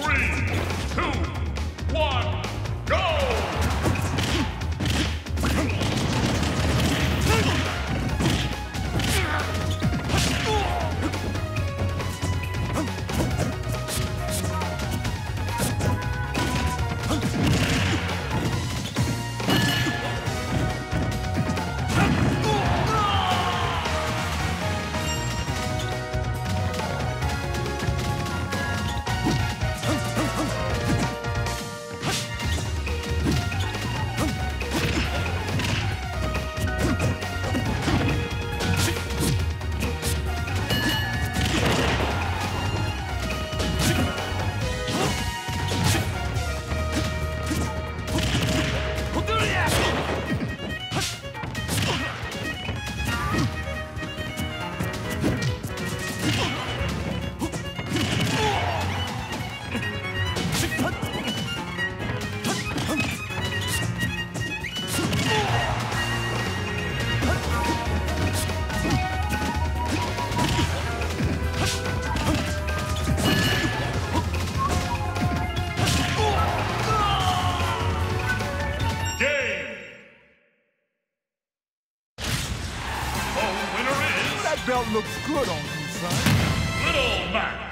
Three, That belt looks good on you, son. Little Mac.